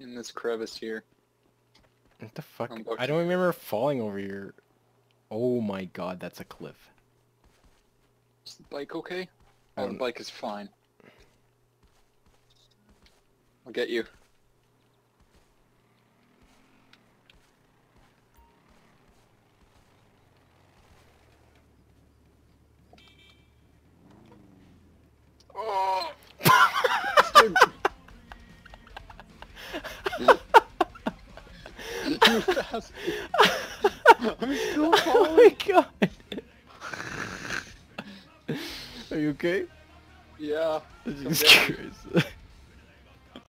in this crevice here. What the fuck? I don't remember falling over here. Oh my god, that's a cliff. Is the bike okay? Oh, the bike is fine. I'll get you. Fast. I'm still oh my god! Are you okay? Yeah. Jesus get Christ.